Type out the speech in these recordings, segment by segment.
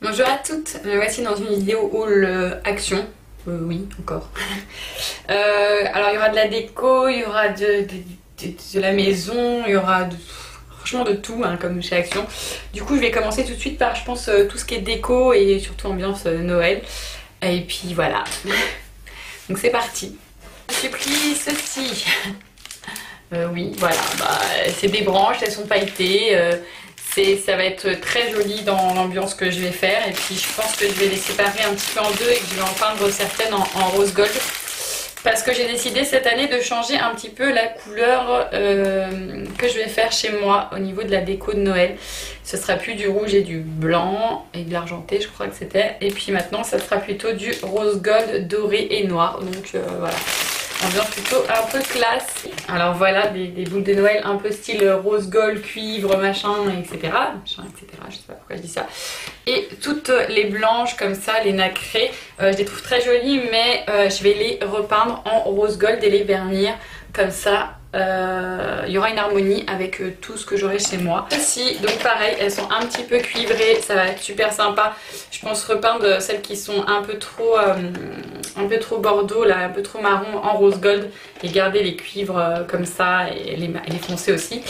Bonjour à toutes, me voici dans une vidéo haul euh, action. Euh, oui, encore. Euh, alors il y aura de la déco, il y aura de, la maison, il y aura franchement de tout hein, comme chez Action. Du coup je vais commencer tout de suite par je pense tout ce qui est déco et surtout ambiance Noël. Et puis voilà. Donc c'est parti. J'ai pris ceci. Oui, voilà, bah, c'est des branches, elles sont pailletées. Ça va être très joli dans l'ambiance que je vais faire. Et puis je pense que je vais les séparer un petit peu en deux et que je vais en peindre certaines en, rose gold. Parce que j'ai décidé cette année de changer un petit peu la couleur euh, que je vais faire chez moi au niveau de la déco de Noël. Ce sera plus du rouge et du blanc et de l'argenté, je crois que c'était. Et puis maintenant, ça sera plutôt du rose gold doré et noir. Donc euh, voilà ambiance plutôt un peu classe. Alors voilà, des, des boules de Noël un peu style rose gold, cuivre, machin, etc. Machin, etc. Je sais pas pourquoi je dis ça. Et toutes les blanches comme ça, les nacrées, euh, je les trouve très jolies, mais euh, je vais les repeindre en rose gold et les vernir comme ça. euh, Il y aura une harmonie avec tout ce que j'aurai chez moi. Ici, donc pareil, elles sont un petit peu cuivrées, ça va être super sympa. Je pense repeindre celles qui sont un peu trop, un peu trop bordeaux, là, un peu trop marron en rose gold et garder les cuivres euh, comme ça et les, foncés aussi.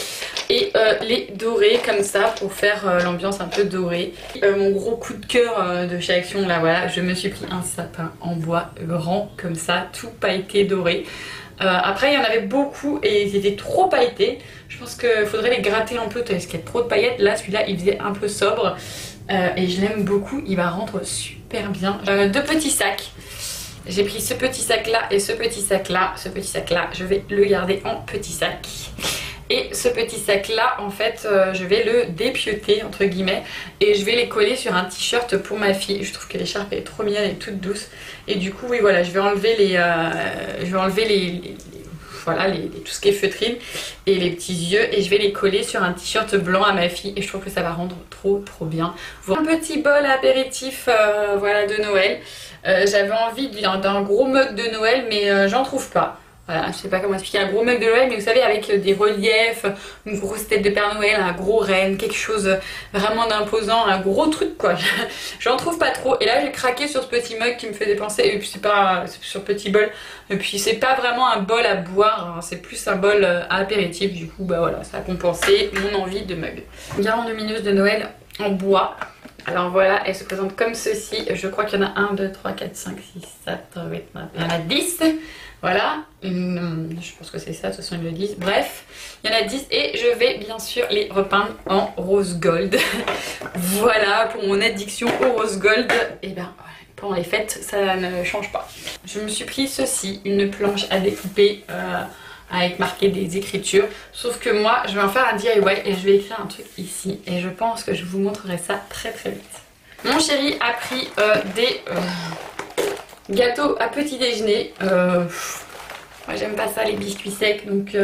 Et euh, les dorer comme ça pour faire euh, l'ambiance un peu dorée. Mon gros coup de cœur de chez Action, là voilà, je me suis pris un sapin en bois grand comme ça, tout pailleté doré. Après, il y en avait beaucoup et ils étaient trop pailletés. Je pense qu'il faudrait les gratter un peu parce qu'il y a trop de paillettes. Là, celui-là, il faisait un peu sobre et je l'aime beaucoup. Il va rendre super bien. Deux petits sacs. J'ai pris ce petit sac là et ce petit sac là. Ce petit sac là, je vais le garder en petit sac. Et ce petit sac là, en fait, euh, je vais le dépioter entre guillemets et je vais les coller sur un t-shirt pour ma fille. Je trouve que l'écharpe est trop mignonne et toute douce. Et du coup, oui, voilà, je vais enlever les, euh, je vais enlever les, voilà, les- les- tout ce qui est feutrine et les petits yeux et je vais les coller sur un t-shirt blanc à ma fille et je trouve que ça va rendre trop trop bien. Un petit bol apéritif, euh, voilà, de Noël. Euh, J'avais envie d'un gros mug de Noël, mais euh, j'en trouve pas. Voilà, je sais pas comment expliquer un gros mug de Noël, mais vous savez, avec euh, des reliefs, une grosse tête de Père Noël, un gros renne, quelque chose vraiment d'imposant, un gros truc quoi. J'en trouve pas trop. Et là, j'ai craqué sur ce petit mug qui me fait dépenser. Et puis, c'est pas sur petit bol. Et puis, c'est pas vraiment un bol à boire, hein, c'est plus un bol à apéritif. Du coup, bah voilà, ça a compensé mon envie de mug. Garde lumineuse de Noël en bois. Alors voilà, elle se présente comme ceci. Je crois qu'il y en a 1, 2, 3, 4, 5, 6, 7, 8, 9. Il y en a 10. Voilà. Une- je pense que c'est ça, de toute façon ils le disent. Bref, il y en a 10 et je vais bien sûr les repeindre en rose gold. voilà pour mon addiction au rose gold. Et ben voilà, pendant les fêtes, ça ne change pas. Je me suis pris ceci, une planche à découper. euh, avec marqué des écritures. Sauf que moi, je vais en faire un DIY et je vais écrire un truc ici. Et je pense que je vous montrerai ça très très vite. Mon chéri a pris euh, des euh, gâteaux à petit déjeuner. Euh, moi j'aime pas ça les biscuits secs donc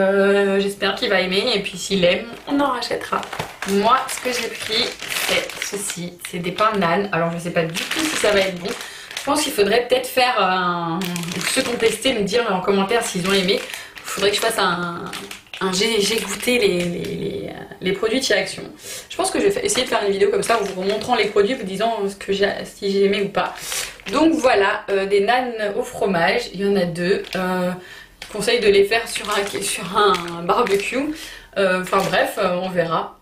j'espère qu'il va aimer et puis s'il aime on en rachètera. Moi ce que j'ai pris c'est ceci, c'est des pains d'âne. Alors je sais pas du tout si ça va être bon. Je pense qu'il faudrait peut-être faire un... ceux qui me dire en commentaire s'ils ont aimé. Faudrait que je fasse un, j'ai goûté les, les, euh, produits de chez Action. Je pense que je vais essayer de faire une vidéo comme ça en vous montrant les produits, vous disant ce que si j'ai aimé ou pas. Donc voilà, euh, des nanes au fromage, il y en a deux. Euh, conseille de les faire sur un, sur un barbecue. Euh, Enfin bref, on verra.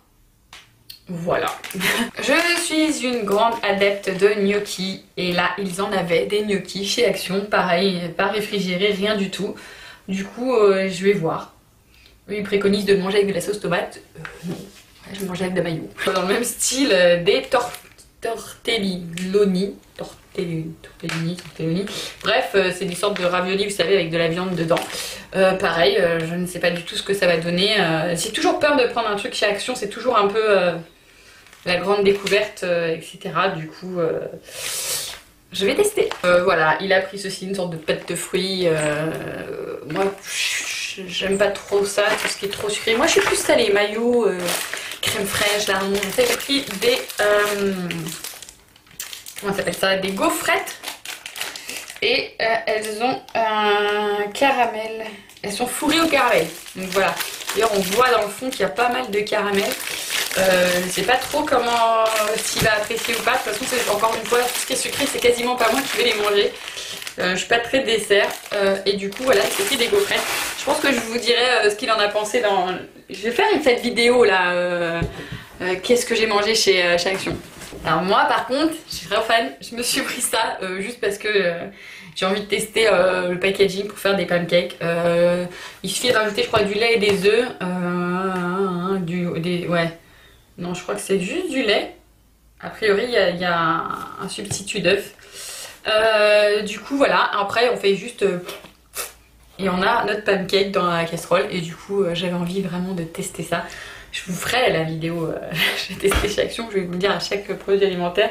Voilà. Je suis une grande adepte de gnocchi et là ils en avaient des gnocchis chez Action, pareil, pas réfrigérés, rien du tout. Du coup, euh, je vais voir. Eux, ils préconisent de le manger avec de la sauce tomate. Euh, non, je manger avec de la. Dans le même style, euh, des tor tortellini. Tortellini, tortellini, tortellini. Bref, c'est des sortes de raviolis, vous savez, avec de la viande dedans. Pareil, je ne sais pas du tout ce que ça va donner. J'ai toujours peur de prendre un truc chez Action, c'est toujours un peu la grande découverte, etc. Du coup, je vais tester. Euh, voilà, il a pris ceci, une sorte de pâte de fruits. euh, moi, j'aime pas trop ça, tout ce qui est trop sucré. Moi, je suis plus salée, maillot, euh, crème fraîche, lardon. J'ai pris des... comment s'appelle ça Des gaufrettes. Et elles ont un caramel. Elles sont fourrées au caramel. Donc voilà. D'ailleurs, on voit dans le fond qu'il y a pas mal de caramel. Euh, je sais pas trop comment s'il va apprécier ou pas. De toute façon, c'est encore une fois, tout ce qui est sucré, c'est quasiment pas moi qui vais les manger. Euh, je suis pas très dessert. Euh, et du coup, voilà, c'est des gaufrettes. Je pense que je vous dirai ce qu'il en a pensé dans... Je vais faire une cette vidéo là. Qu'est-ce que j'ai mangé chez, chez Action alors moi par contre, je suis très fan, je me suis pris ça juste parce que j'ai envie de tester le packaging pour faire des pancakes. il suffit de rajouter je crois du lait et des œufs. du, des, ouais, non, je crois que c'est juste du lait. A priori, il y, a un, substitut d'œuf. Euh, du coup, voilà. Après, on fait juste... Euh, et on a notre pancake dans la casserole. Et du coup, euh, j'avais envie vraiment de tester ça. Je vous ferai la vidéo, je vais tester chaque action, je vais vous dire à chaque produit alimentaire.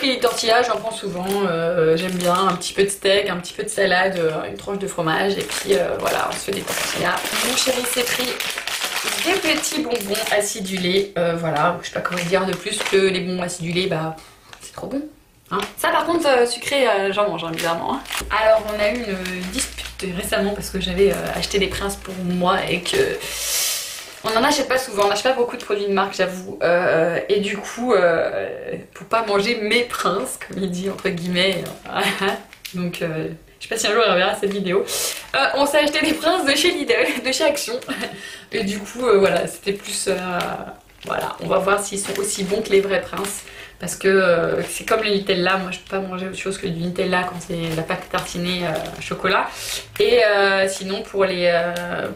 J'ai les tortillas, j'en prends souvent, j'aime bien, un petit peu de steak, un petit peu de salade, une tranche de fromage, et puis voilà, on se fait des tortillas. Mon chéri s'est pris des petits bonbons acidulés. Euh, voilà, je sais pas comment dire de plus que les bonbons acidulés, bah c'est trop bon. Hein. Ça par contre euh, sucré euh, j'en mange hein, bizarrement. Hein. Alors on a eu une dispute récemment parce que j'avais acheté des princes pour moi et que on en achète pas souvent, on n'achète pas beaucoup de produits de marque j'avoue et du coup pour pas manger mes princes comme il dit entre guillemets donc je sais pas si un jour on verra cette vidéo. Euh, on s'est acheté des princes de chez Lidl, de chez Action. Et du coup, euh, voilà, c'était plus... Euh, voilà, on va voir s'ils sont aussi bons que les vrais princes. Parce que c'est comme le Nutella, moi je peux pas manger autre chose que du Nutella quand c'est la pâte tartinée chocolat. Et sinon pour les,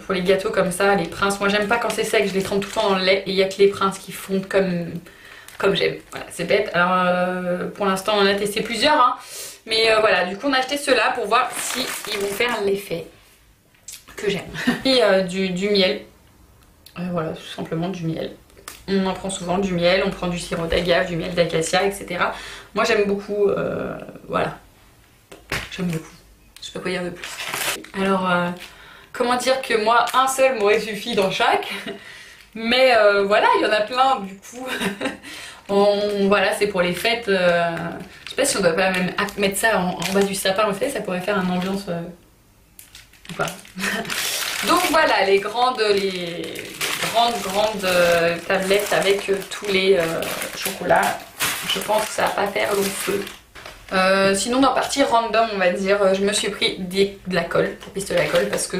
pour les gâteaux comme ça, les princes, moi j'aime pas quand c'est sec, je les trempe tout le temps dans le lait. Et il y a que les princes qui fondent comme, comme j'aime. Voilà, c'est bête. Alors pour l'instant on a testé plusieurs. Hein. Mais euh, voilà, du coup on a acheté ceux-là pour voir si ils vont faire l'effet que j'aime. Et euh, du, miel. Euh, voilà, tout simplement du miel. On en prend souvent du miel, on prend du sirop d'agave, du miel d'acacia, etc. Moi j'aime beaucoup, voilà. J'aime beaucoup. Je sais pas quoi dire de plus. Alors, comment dire que moi, un seul m'aurait suffi dans chaque? Mais voilà, il y en a plein du coup. voilà, c'est pour les fêtes sais pas si on doit pas même mettre ça en, bas du sapin, vous savez, ça pourrait faire une ambiance... Euh. Donc voilà, les grandes, les grandes, grandes euh, tablettes avec euh, tous les chocolats. Je pense que ça va pas faire long feu. sinon dans partie random on va dire je me suis pris des, de la colle pour pistolet à colle parce que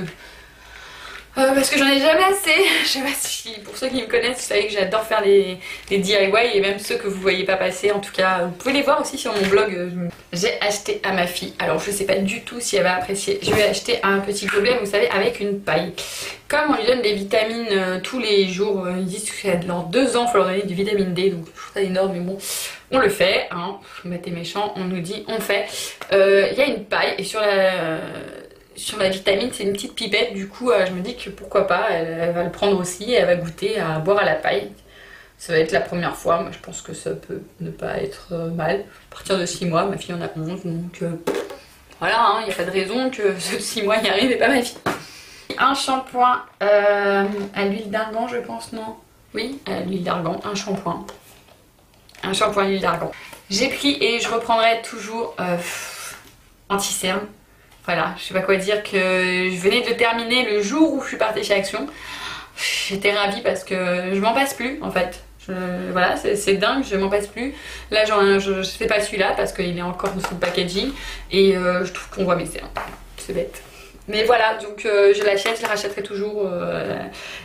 euh, parce que j'en ai jamais assez. Je sais pas si pour ceux qui me connaissent, vous savez que j'adore faire des, DIY et même ceux que vous voyez pas passer. En tout cas, vous pouvez les voir aussi sur mon blog. Euh, j'ai acheté à ma fille. Alors je sais pas du tout si elle va apprécier. Je lui ai acheté un petit gobelet, vous savez, avec une paille. Comme on lui donne des vitamines euh, tous les jours, ils disent que dans deux ans, il faut leur donner du vitamine D. Donc je trouve ça énorme, mais bon, on le fait. Hein. Mettez méchant, on nous dit on fait. Il y a une paille et sur la sur la vitamine, c'est une petite pipette, du coup euh, je me dis que pourquoi pas, elle, va le prendre aussi, elle va goûter à boire à la paille. Ça va être la première fois, moi je pense que ça peut ne pas être euh, mal. À partir de 6 mois, ma fille en a 11, donc euh, voilà, il hein, n'y a pas de raison que ce 6 mois y arrive et pas ma fille. Un shampoing à l'huile d'argan je pense, non? Oui, à l'huile d'argan, un shampoing. Un shampoing à l'huile d'argan. J'ai pris et je reprendrai toujours anti-cerne voilà, je sais pas quoi dire que je venais de terminer le jour où je suis partie chez Action. J'étais ravie parce que je m'en passe plus en fait. voilà, c'est dingue, je m'en passe plus. Là, je, ne fais pas celui-là parce qu'il est encore sous le packaging et euh, je trouve qu'on voit mes cernes. C'est bête. Mais voilà, donc euh, je l'achète, je la rachèterai toujours. Euh,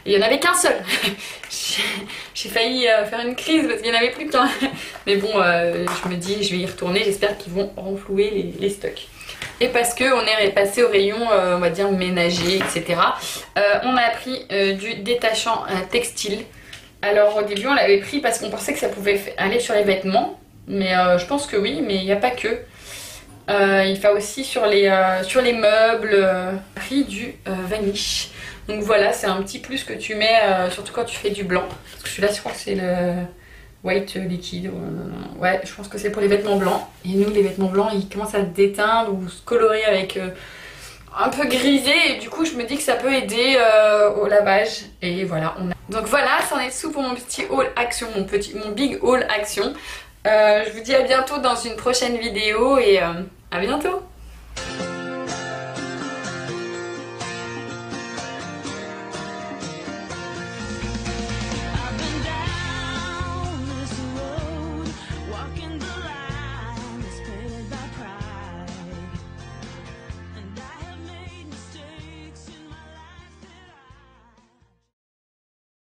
il n'y en avait qu'un seul. J'ai failli faire une crise parce qu'il n'y en avait plus qu'un. Mais bon, je me dis, je vais y retourner. J'espère qu'ils vont renflouer les stocks et parce qu'on est passé au rayon, euh, on va dire, ménager, etc. Euh, on a pris euh, du détachant textile. Alors au début on l'avait pris parce qu'on pensait que ça pouvait aller sur les vêtements, mais je pense que oui, mais il n'y a pas que. il fait aussi sur les, sur les meubles, pris du vanish. Donc voilà, c'est un petit plus que tu mets, surtout quand tu fais du blanc. Parce que celui-là, je crois que c'est le white liquide. Euh, ouais, je pense que c'est pour les vêtements blancs. Et nous, les vêtements blancs, ils commencent à se déteindre ou se colorer avec euh, un peu grisé. Et du coup, je me dis que ça peut aider euh, au lavage. Et voilà, on a... Donc voilà, c'en est tout pour mon petit haul action, mon, petit, mon big haul action. je vous dis à bientôt dans une prochaine vidéo et à bientôt